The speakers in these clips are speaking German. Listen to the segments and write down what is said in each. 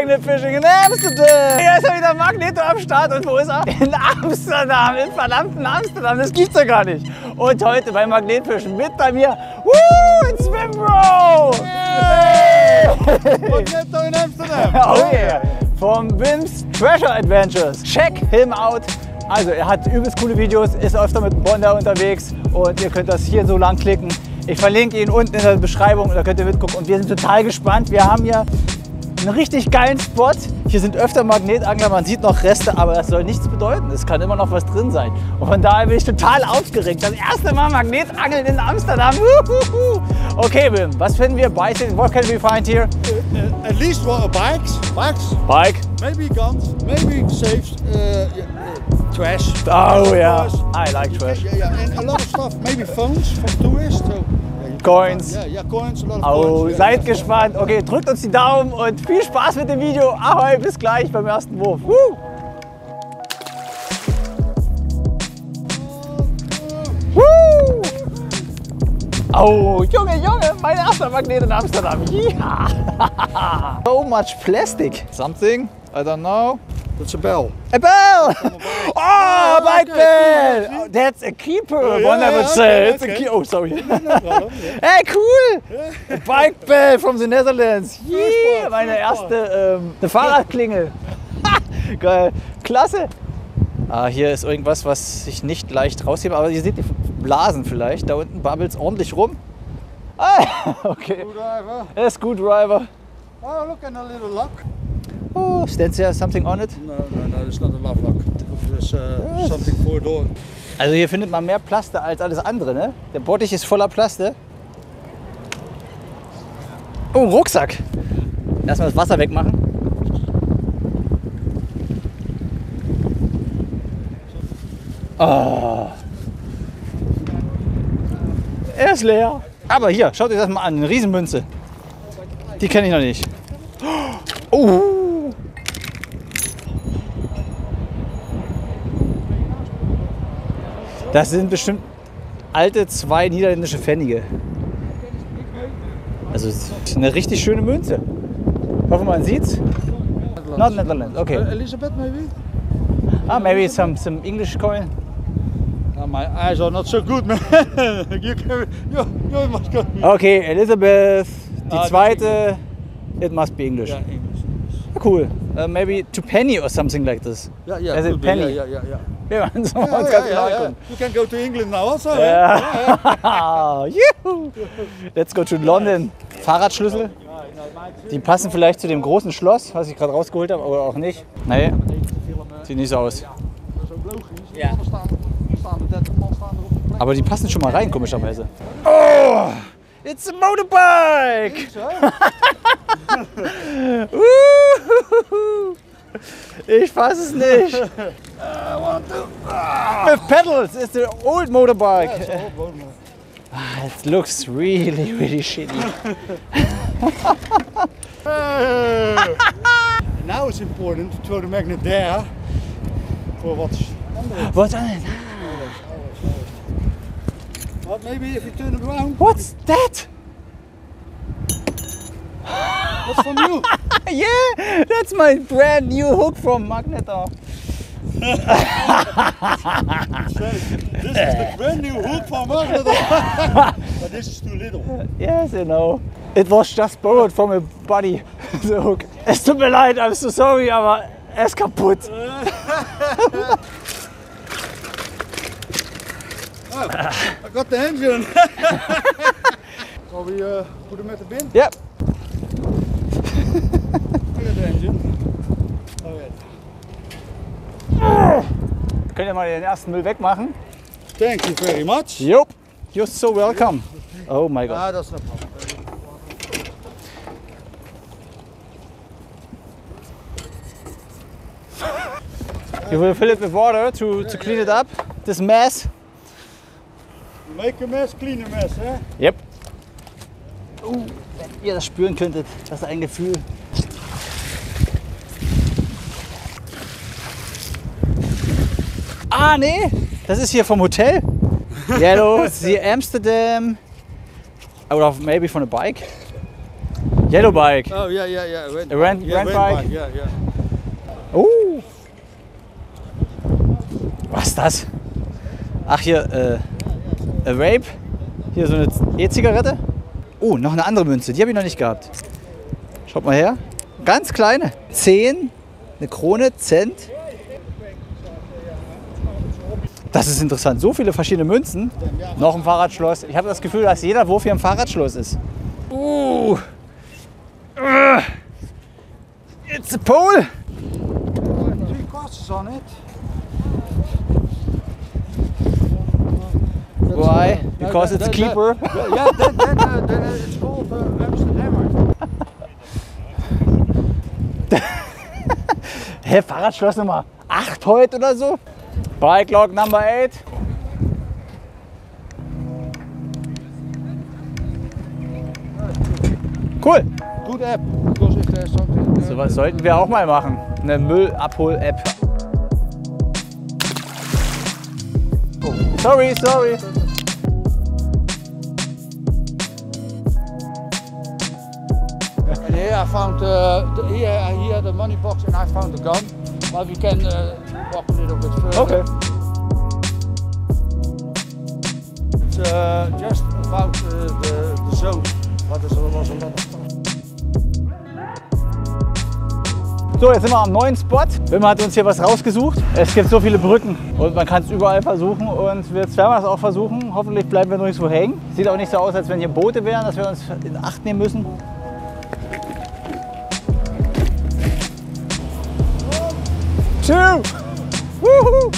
Magnet Fishing in Amsterdam. Hier ist er wieder Magneto am Start. Und wo ist er? In Amsterdam, in verdammten Amsterdam. Das gibt's ja gar nicht. Und heute beim Magnetfischen mit bei mir, Woo, in Swim Bro. Hey. Magneto in Amsterdam. Oh yeah. Vom Wims Treasure Adventures. Check him out. Also er hat übelst coole Videos, ist öfter mit Bonder unterwegs und ihr könnt das hier so lang klicken. Ich verlinke ihn unten in der Beschreibung, da könnt ihr mitgucken. Und wir sind total gespannt. Wir haben hier einen richtig geilen Spot. Hier sind öfter Magnetangler, man sieht noch Reste, aber das soll nichts bedeuten. Es kann immer noch was drin sein. Und von daher bin ich total aufgeregt. Das erste Mal Magnetangeln in Amsterdam. Wuhuhu. Okay, Wim, was finden wir? Bicycle, what can we find here? Uh, at least one bikes, bikes, Bike. maybe guns, maybe safes, uh, uh, trash. Oh yeah. I like trash. Yeah, yeah, and a lot of stuff. Maybe phones from tourists. So, Coins. Yeah, yeah, coins. Oh, coins. yeah, seid yeah. gespannt. Okay, drückt uns die Daumen und viel Spaß mit dem Video. Ahoi, bis gleich beim ersten Wurf. Woo! Woo! Oh, Junge, Junge, mein erster Magnet in Amsterdam. Ja. so much plastic. Something, I don't know. That's a bell. A bell! Oh, bike okay, bell! Oh, that's a keeper, yeah, one I would yeah, say. okay, It's a okay. key- oh, sorry. No problem. Yeah. Hey, cool! A bike bell from the Netherlands. Yeah, meine erste ähm, eine Fahrradklingel. Geil, klasse. Ah, hier ist irgendwas, was sich nicht leicht rausheben, aber ihr seht die Blasen vielleicht. Da unten babbelt es ordentlich rum. Ah, okay. Screwdriver. A Screwdriver. Oh, look, and a little lock. Oh, stands there something on it? No, no, no, it's not a love lock. There's uh, something for door. Also hier findet man mehr Plaste als alles andere, ne? Der Bottich ist voller Plaste. Oh, Rucksack. Erstmal das Wasser wegmachen. Oh. Er ist leer. Aber hier, schaut euch das mal an, eine Riesenmünze. Die kenne ich noch nicht. Oh. Das sind bestimmt alte zwei niederländische Pfennige. Also eine richtig schöne Münze. Hoffen man sieht's. Not Netherlands, okay. Uh, Elizabeth, maybe? Ah, maybe some, some English coin. Uh, my eyes are not so good, man. you, can, you, you must go. Okay, Elizabeth. Die Ah, zweite, it must be English. Yeah, English. Cool. Uh, maybe to penny or something like this. Yeah, yeah, As a could be. penny. Yeah, yeah, yeah, yeah. Ja, man, so Yeah, man yeah, yeah. gucken. You can go to England now also. eh? Ja. Juhu. Let's go to London. Fahrradschlüssel. Die passen vielleicht zu dem großen Schloss, was ich gerade rausgeholt habe, aber auch nicht. Nee, sieht nicht so aus. Ja. Er staan, er staan er 30 man staan er op de plek. Aber die passen schon mal rein, komischerweise. Oh, it's a motorbike! Ich fass es nicht. With pedals, it's the old motorbike. Ja, zo, gewoon maar. Ah, It looks really, really shitty. now it's important to throw the magnet there for what's under it. What's on it? But maybe if you turn it around, What's that? what's from you? yeah, that's my brand new hook from This is the brand new hook from but this is too little. Yes, you know. It was just borrowed from a buddy, the hook. Es tut mir leid, I'm so sorry, aber er ist kaputt. I got the engine. Shall we uh, put him at the bin? Ja, könnt ihr mal den ersten Müll wegmachen? Thank you very much. Jupp, you're so welcome. Oh my god. Ah, that's no problem. You will fill it with water to, to clean it up, this mess. Make a mess, clean a mess, hè? Yep. Uh, wenn ihr das spüren könntet, das ist ein Gefühl. Ah, nee, das ist hier vom Hotel. Yellow, the Amsterdam. Oder maybe von a bike. Yellow bike. Oh yeah, yeah, yeah. Rent, A rent- yeah, rent bike? Yeah, yeah. Oh. Was ist das? Ach hier, äh, a Vape. Hier so eine E-Zigarette. Oh, noch eine andere Münze. Die habe ich noch nicht gehabt. Schaut mal her. Ganz kleine. 10, eine Krone, Cent. Das ist interessant. So viele verschiedene Münzen. Noch ein Fahrradschloss. Ich habe das Gefühl, dass jeder Wurf hier ein Fahrradschloss ist. Uh. Uh. It's a pole. Three crosses on it. Why? Because it's keeper. yeah, then, then, uh, then it's called uh, Amsterdammer. Hä, Fahrradschloss Nummer 8 heute oder so? Bike log number 8. Cool. Good app. Uh, So was sollten wir auch mal machen. Eine Müllabhol-App. Oh, sorry, sorry. And here I found, uh, the, here, here the money box and I found the gun. But we can uh, walk a little bit further. Okay. It's uh, just about uh, the, the zone, but there was a lot of stuff. So, jetzt sind wir am neuen Spot. Wim hat uns hier was rausgesucht. Es gibt so viele Brücken und man kann es überall versuchen und wir werden das auch versuchen. Hoffentlich bleiben wir nirgendwo hängen. Sieht auch nicht so aus, als wenn hier Boote wären, dass wir uns in Acht nehmen müssen. Two! Woohoo!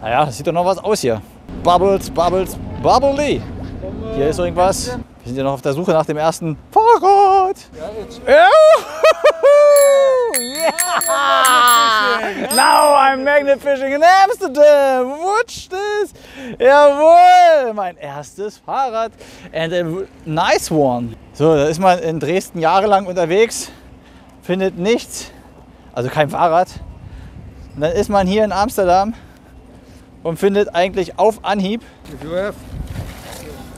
naja, sieht doch noch was aus hier. Bubbles, Bubbles, Bubbly. Hier ist irgendwas. Wir sind ja noch auf der Suche nach dem ersten Fahrrad. Yeah, it's Yeah! Now I'm magnet fishing in Amsterdam. Watch this. Jawohl, mein erstes Fahrrad. And a nice one. So, da ist man in Dresden jahrelang unterwegs, findet nichts, also kein Fahrrad. Und dann ist man hier in Amsterdam und findet eigentlich auf Anhieb. if you have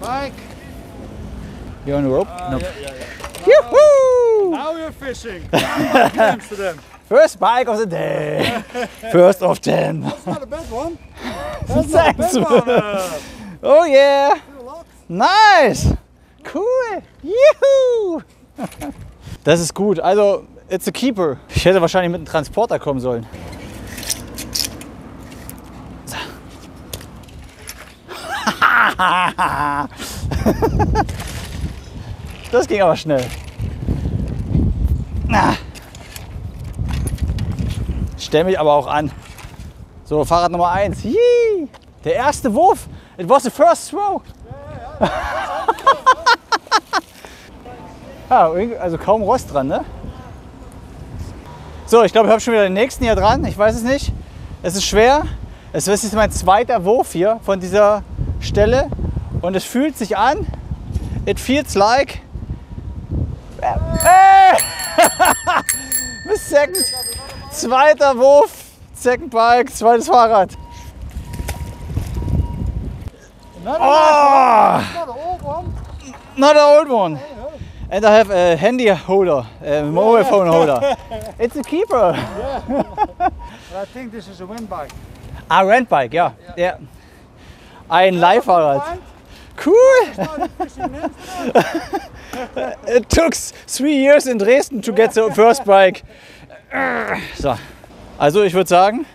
bike. You're on a rope? Uh, Nope. yeah, yeah, yeah. Yuhu! Now you're fishing. in Amsterdam. First bike of the day. First of ten. Not a bad one. Thanks. Bad one. Oh yeah. a. Nice. Cool. Juhu. Das ist gut. Also, it's a keeper. Ich hätte wahrscheinlich mit einem Transporter kommen sollen. So. Das ging aber schnell. Na. Stell mich aber auch an. So, Fahrrad Nummer 1. Der erste Wurf. It was the first throw. Ja, irgendwie- also kaum Rost dran, ne? So, ich glaube, ich habe schon wieder den nächsten hier dran. Ich weiß es nicht. Es ist schwer. Es ist mein zweiter Wurf hier von dieser Stelle. Und es fühlt sich an. It feels like. Hey! Miss Second. Zweiter Wurf. Second Bike, zweites Fahrrad. Not a Oh! Not an old one. And I have a handy holder, a mobile phone holder. It's a keeper. But I think this is a wind bike. Ah, Rentbike, ja. ja. Ein Leihfahrrad. Cool. It took three years in Dresden to get the first bike. So. Also ich würde sagen,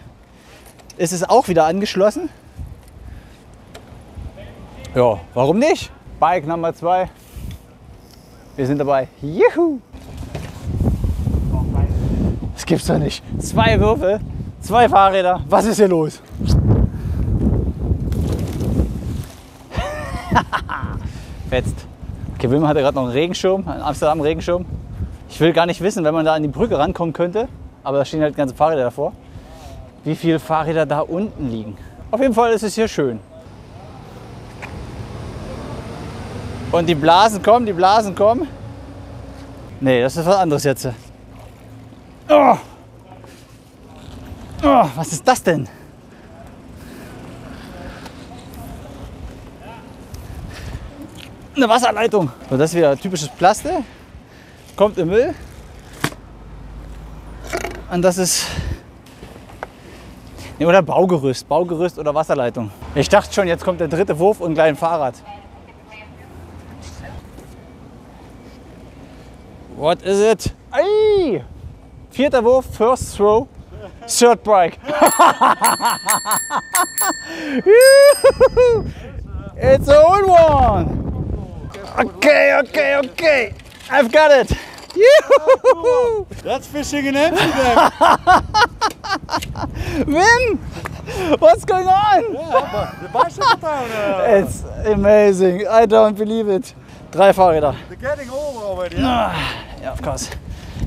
es ist auch wieder angeschlossen. Ja, warum nicht? Bike Nummer 2. Wir sind dabei. Juhu! Das gibt's doch nicht. Zwei Würfel, zwei Fahrräder. Was ist hier los? Fetzt. Okay, Wilma hatte gerade noch einen Regenschirm, einen Amsterdam Regenschirm. Ich will gar nicht wissen, wenn man da an die Brücke rankommen könnte, aber da stehen halt ganze Fahrräder davor, wie viele Fahrräder da unten liegen. Auf jeden Fall ist es hier schön. Und die Blasen kommen, die Blasen kommen. Nee, das ist was anderes jetzt. Oh. Oh, was ist das denn? Eine Wasserleitung. So, das ist wieder typisches Plastik. Kommt im Müll. Und das ist. Nee, oder Baugerüst. Baugerüst oder Wasserleitung. Ich dachte schon, jetzt kommt der dritte Wurf und gleich ein Fahrrad. What is it? Ei! Vierter Wurf, first throw, third break. it's a old one. Okay, okay, okay. I've got it. That's fishing in Amsterdam. Win! What's going on? yeah, the bicycle town. Uh, It's amazing. I don't believe it. Drei Fahrräder. they're getting older already. Ah, yeah, of course.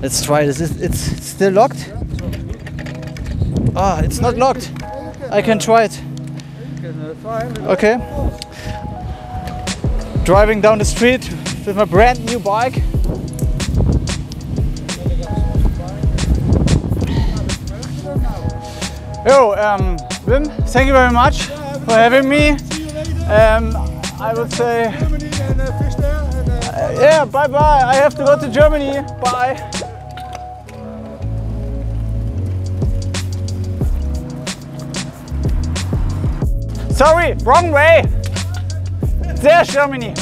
Let's try this. Is it's still locked? Ah, it's not locked. I can try it. Okay. Driving down the street with my brand new bike. Yo, um, Wim, thank you very much for having me. Um, I would say uh, yeah, bye bye. I have to go to Germany. Bye. Sorry, wrong way. There's Germany.